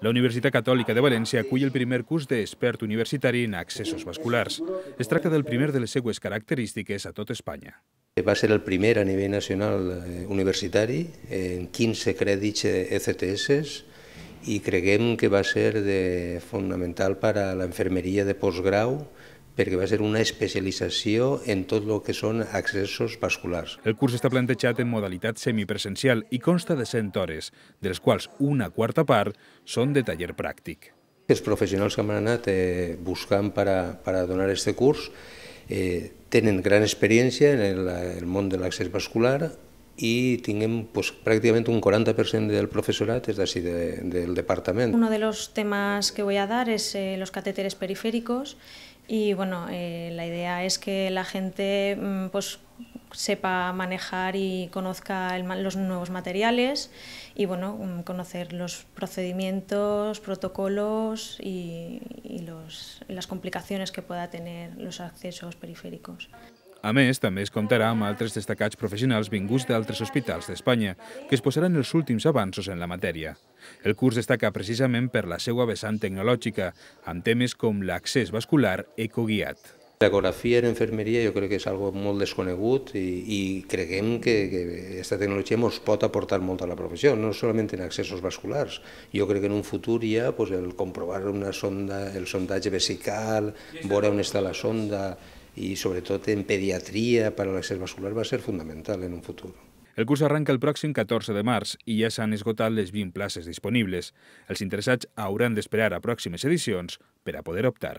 La Universitat Catòlica de València acull el primer curs d'expert universitari en accessos vasculars. Es tracta del primer de les seues característiques a tot Espanya. Va ser el primer a nivell nacional eh, universitari, en 15 crèdits ECTS, i creguem que va ser de fonamental per a la de postgrau perquè va ser una especialització en tot el que són accessos vasculars. El curs està plantejat en modalitat semipresencial i consta de 100 hores, de les quals una quarta part són de taller pràctic. Els professionals que han anat eh, buscant per a, per a donar aquest curs eh, tenen gran experiència en el, el món de l'accés vascular y tinguem pues, pràcticament un 40% del profesorat de, del departament. Uno de los temas que voy a dar es eh, los catéteres periféricos y bueno, eh, la idea es que la gente mm, pues, sepa manejar y conozca los nuevos materiales y bueno, mm, conocer los procedimientos, protocolos y, y, los, las complicaciones que pueda tener los accesos periféricos. A més, també es comptarà amb altres destacats professionals vinguts d'altres hospitals d'Espanya, que es posaran els últims avanços en la matèria. El curs destaca precisament per la seva vessant tecnològica, amb temes com l'accés vascular ecoguiat. L'ecografia en infermeria jo crec que és algo molt desconegut i, i creguem que, que aquesta tecnologia ens pot aportar molt a la professió, no solament en accessos vasculars. Jo crec que en un futur ja pues, el comprovar una sonda, el sondatge vesical, veure on està la sonda, i sobretot en pediatria per a l'accés vascular va ser fundamental en un futur. El curs arranca el pròxim 14 de març i ja s'han esgotat les 20 places disponibles. Els interessats hauran d'esperar a pròximes edicions per a poder optar.